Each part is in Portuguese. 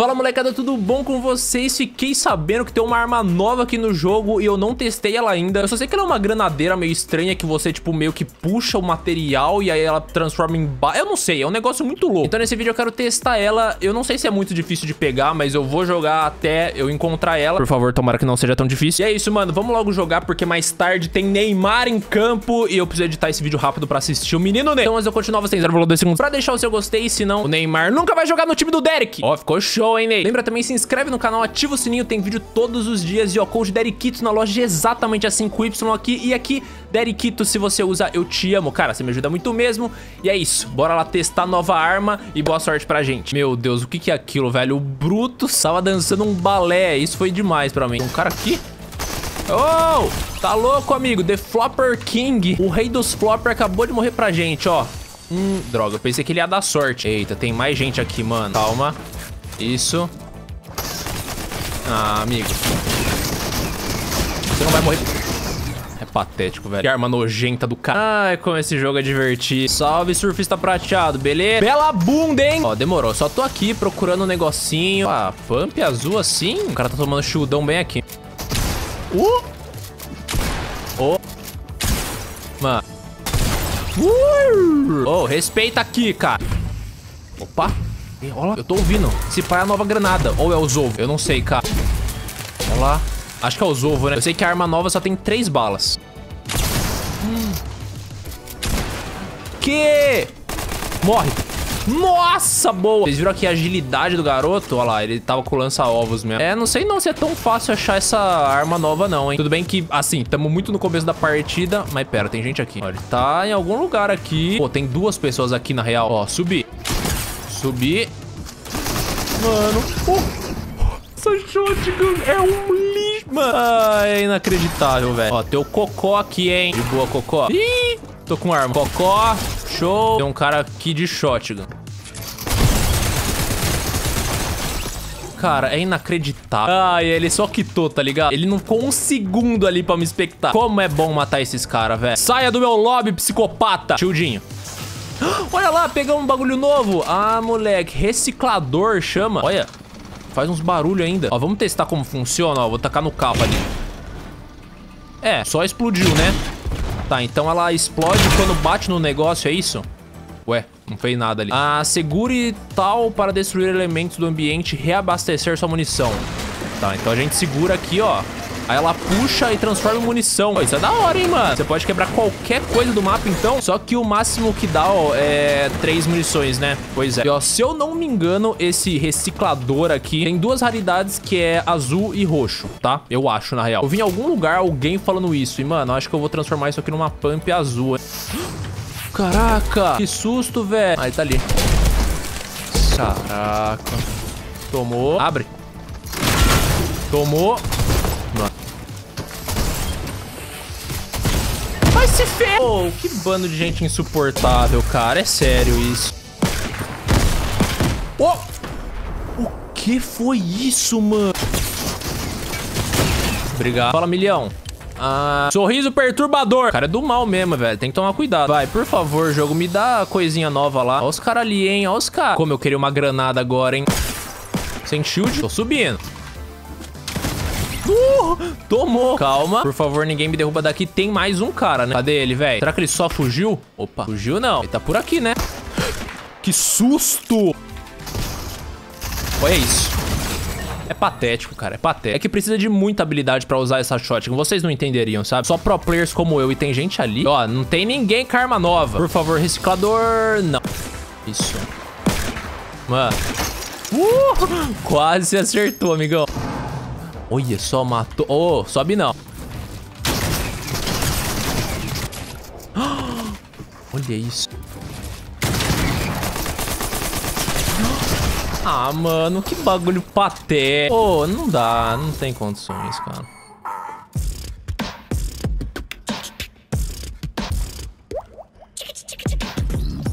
Fala molecada, tudo bom com vocês? Fiquei sabendo que tem uma arma nova aqui no jogo e eu não testei ela ainda. Eu só sei que ela é uma granadeira meio estranha que você, tipo, meio que puxa o material e aí ela transforma em... Ba... Eu não sei, é um negócio muito louco. Então nesse vídeo eu quero testar ela. Eu não sei se é muito difícil de pegar, mas eu vou jogar até eu encontrar ela. Por favor, tomara que não seja tão difícil. E é isso, mano. Vamos logo jogar porque mais tarde tem Neymar em campo e eu preciso editar esse vídeo rápido pra assistir o menino Ney. Então antes eu continuar, você tem 0,2 segundos pra deixar o seu gostei, senão o Neymar nunca vai jogar no time do Derek. Ó, ficou show, hein, Ney? Lembra também, se inscreve no canal, ativa o sininho, tem vídeo todos os dias. E ó, code Deriquitos na loja exatamente assim com Y aqui. E aqui, Deriquitos, se você usa, eu te amo. Cara, você me ajuda muito mesmo. E é isso, bora lá testar nova arma e boa sorte pra gente. Meu Deus, o que que é aquilo, velho? O Bruto tava dançando um balé. Isso foi demais pra mim. Um cara aqui... Oh, tá louco, amigo? The Flopper King. O rei dos flopper acabou de morrer pra gente, ó. Hum, droga, eu pensei que ele ia dar sorte. Eita, tem mais gente aqui, mano. Calma. Isso. Ah, amigo. Você não vai morrer. É patético, velho. Que arma nojenta do cara. Ai, como esse jogo é divertido. Salve, surfista prateado, beleza? Bela bunda, hein? Ó, demorou. Só tô aqui procurando um negocinho. Ah, pump azul assim? O cara tá tomando chudão bem aqui. Uh! Oh! Mano. Uh! Oh, respeita aqui, cara. Opa. Olha lá, eu tô ouvindo. Se pá é a nova granada. Ou é o Zovo? Eu não sei, cara. Olha lá. Acho que é o Zovo, né? Eu sei que a arma nova só tem três balas. Hum. Que? Morre. Nossa, boa. Vocês viram aqui a agilidade do garoto? Olha lá, ele tava com lança-ovos mesmo. É, não sei não se é tão fácil achar essa arma nova não, hein. Tudo bem que, assim, tamo muito no começo da partida. Mas pera, tem gente aqui. Ó, ele tá em algum lugar aqui. Pô, tem duas pessoas aqui na real. Ó, subir. Subir. Mano. Oh, essa shotgun é um lixo, mano. é inacreditável, velho. Ó, tem o Cocó aqui, hein. De boa, Cocó. Ih, tô com arma. Cocó. Show. Tem um cara aqui de shotgun. Cara, é inacreditável. Ai, ele só quitou, tá ligado? Ele não ficou um segundo ali pra me expectar. Como é bom matar esses caras, velho. Saia do meu lobby, psicopata. Shieldinho. Olha lá, pegamos um bagulho novo. Ah, moleque, reciclador chama. Olha, faz uns barulhos ainda. Ó, vamos testar como funciona, ó. Vou tacar no carro ali. É, só explodiu, né? Tá, então ela explode quando bate no negócio, é isso? Ué, não fez nada ali. Ah, segure tal para destruir elementos do ambiente e reabastecer sua munição. Tá, então a gente segura aqui, ó. Aí ela puxa e transforma em munição. Isso é da hora, hein, mano? Você pode quebrar qualquer coisa do mapa, então. Só que o máximo que dá, ó, é três munições, né? Pois é. E, ó, se eu não me engano, esse reciclador aqui tem duas raridades, que é azul e roxo, tá? Eu acho, na real. Eu vi em algum lugar alguém falando isso. E, mano, acho que eu vou transformar isso aqui numa pump azul. Caraca! Que susto, velho. Aí, tá ali. Caraca. Tomou. Abre. Tomou. Vai se. Oh, que bando de gente insuportável, cara. É sério isso. Oh! O que foi isso, mano? Obrigado. Fala, milhão. Ah, sorriso perturbador. Cara, é do mal mesmo, velho. Tem que tomar cuidado. Vai, por favor, jogo, me dá coisinha nova lá. Olha os caras ali, hein? Olha os caras. Como eu queria uma granada agora, hein? Sem shield. Tô subindo. Tomou. Calma. Por favor, ninguém me derruba daqui. Tem mais um cara, né? Cadê ele, velho? Será que ele só fugiu? Opa, fugiu não. Ele tá por aqui, né? Que susto. Olha isso. É patético, cara. É patético. É que precisa de muita habilidade pra usar essa shotgun. Vocês não entenderiam, sabe? Só pro players como eu. E tem gente ali. Ó, não tem ninguém com arma nova. Por favor, reciclador. Não. Isso. Mano. Uh, quase acertou, amigão. Olha só, matou. Oh, sobe não. Olha isso. Ah, mano, que bagulho paté. Oh, não dá, não tem condições, cara.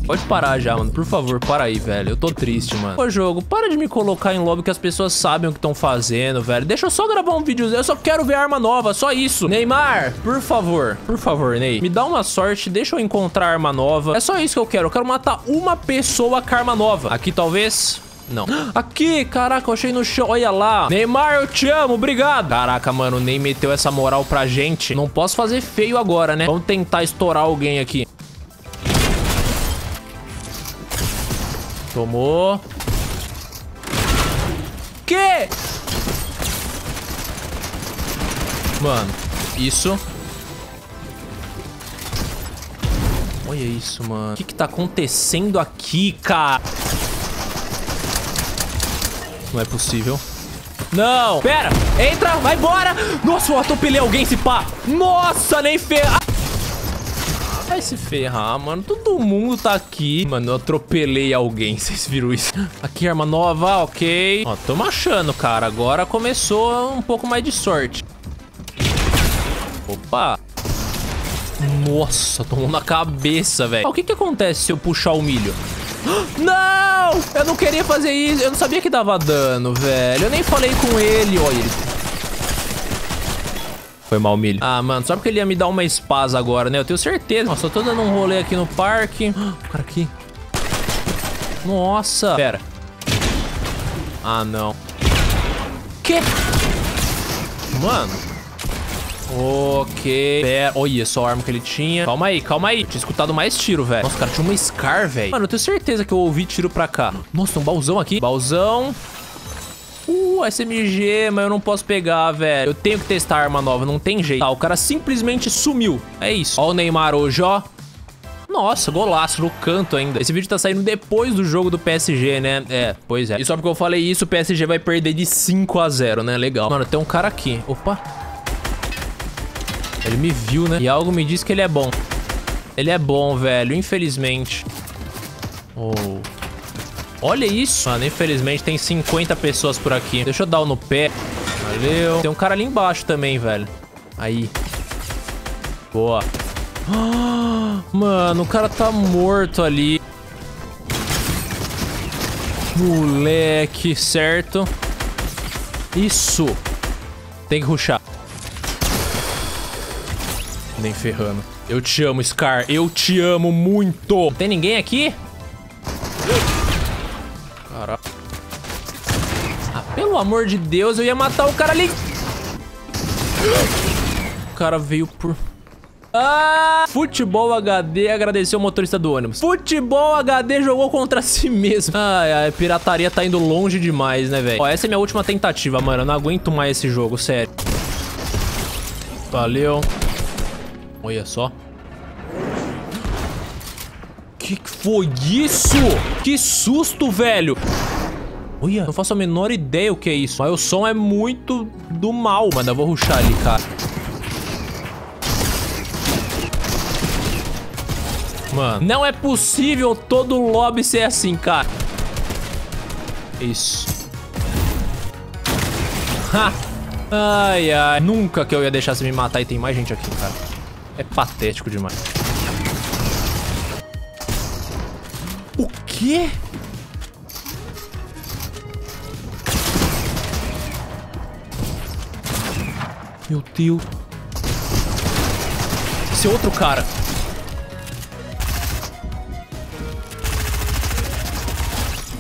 Pode parar já, mano. Por favor, para aí, velho. Eu tô triste, mano. Ô, jogo, para de me colocar em lobby que as pessoas sabem o que estão fazendo, velho. Deixa eu só gravar um vídeo. Eu só quero ver arma nova, só isso. Neymar, por favor. Por favor, Ney. Me dá uma sorte, deixa eu encontrar arma nova. É só isso que eu quero. Eu quero matar uma pessoa com arma nova. Aqui, talvez... Não. Aqui, caraca, eu achei no chão. Olha lá. Neymar, eu te amo, obrigado. Caraca, mano, nem meteu essa moral pra gente. Não posso fazer feio agora, né? Vamos tentar estourar alguém aqui. Tomou. Que? Mano, isso. Olha isso, mano. O que que tá acontecendo aqui, cara? Não é possível. Não! Pera! Entra! Vai embora! Nossa, eu atropelei alguém, se pá! Nossa, nem ferra! Vai se ferrar, mano. Todo mundo tá aqui. Mano, eu atropelei alguém. Vocês viram isso? Aqui, arma nova. Ok. Ó, tô achando, cara. Agora começou um pouco mais de sorte. Opa. Nossa, tomou na cabeça, velho. O que que acontece se eu puxar o milho? Não! Eu não queria fazer isso. Eu não sabia que dava dano, velho. Eu nem falei com ele. Olha ele. Foi mal, milho. Ah, mano, só porque ele ia me dar uma espasa agora, né? Eu tenho certeza. Nossa, eu tô dando um rolê aqui no parque. O cara aqui. Nossa. Pera. Ah, não. Que? Mano. Ok. Pera. Olha só a arma que ele tinha. Calma aí, calma aí. tinha escutado mais tiro, velho. Nossa, cara, tinha uma Scar, velho. Mano, eu tenho certeza que eu ouvi tiro pra cá. Nossa, tem um baúzão aqui. Baúzão. Uh, SMG, mas eu não posso pegar, velho. Eu tenho que testar arma nova, não tem jeito. Tá, o cara simplesmente sumiu. É isso. Ó o Neymar hoje, ó. Nossa, golaço no canto ainda. Esse vídeo tá saindo depois do jogo do PSG, né? É, pois é. E só porque eu falei isso, o PSG vai perder de 5 a 0, né? Legal. Mano, tem um cara aqui. Opa. Ele me viu, né? E algo me diz que ele é bom. Ele é bom, velho, infelizmente. Oh. Olha isso. Mano, infelizmente tem 50 pessoas por aqui. Deixa eu dar um no pé. Valeu. Tem um cara ali embaixo também, velho. Aí. Boa. mano, o cara tá morto ali. Moleque, certo. Isso. Tem que ruxar. Nem ferrando. Eu te amo, Scar. Eu te amo muito. Tem ninguém aqui? Ah, pelo amor de Deus, eu ia matar o cara ali. O cara veio por... Ah, Futebol HD agradeceu o motorista do ônibus. Futebol HD jogou contra si mesmo. Ai, a pirataria tá indo longe demais, né, velho? Ó, essa é minha última tentativa, mano. Eu não aguento mais esse jogo, sério. Valeu. Olha só. Que que foi isso? Que susto, velho. Olha, não faço a menor ideia o que é isso. Mas o som é muito do mal. Mano, eu vou ruxar ali, cara. Mano, não é possível todo lobby ser assim, cara. Isso. Ha! Ai, ai. Nunca que eu ia deixar você me matar e tem mais gente aqui, cara. É patético demais. O quê? Meu Deus. Esse é outro cara.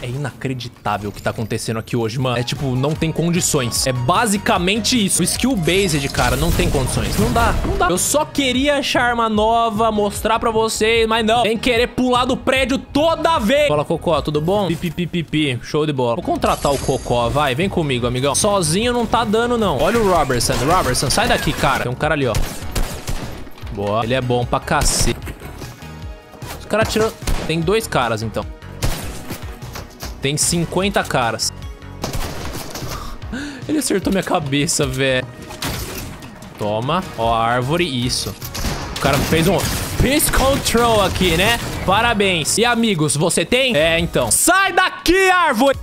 É inacreditável o que tá acontecendo aqui hoje, mano. É tipo, não tem condições. É basicamente isso. O skill based, cara, não tem condições. Não dá, não dá. Eu só queria achar arma nova, mostrar pra vocês, mas não. Tem querer pular do prédio toda vez. Fala, Cocó, tudo bom? Pipipipipi, show de bola. Vou contratar o Cocó, vai. Vem comigo, amigão. Sozinho não tá dando, não. Olha o Robertson. Robertson, sai daqui, cara. Tem um cara ali, ó. Boa. Ele é bom pra cacete. Os caras tiram... Tem dois caras, então. Tem 50 caras. Ele acertou minha cabeça, velho. Toma. Ó, a árvore. Isso. O cara fez um... Peace Control aqui, né? Parabéns. E amigos, você tem? É, então. Sai daqui, árvore!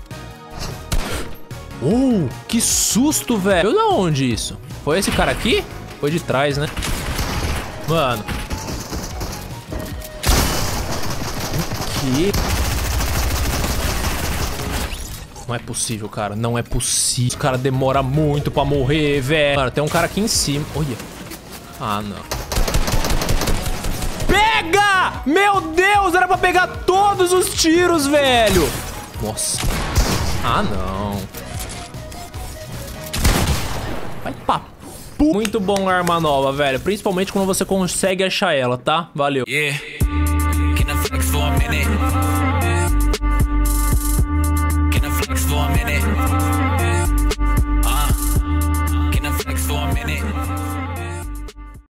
Uh, que susto, velho. Eu de onde isso? Foi esse cara aqui? Foi de trás, né? Mano. O que? Não é possível, cara. Não é possível. Os cara demora muito pra morrer, velho. Mano, tem um cara aqui em cima. Olha. Ah, não. Pega! Meu Deus, era pra pegar todos os tiros, velho. Nossa. Ah, não. Vai pra Muito bom a arma nova, velho. Principalmente quando você consegue achar ela, tá? Valeu. Yeah.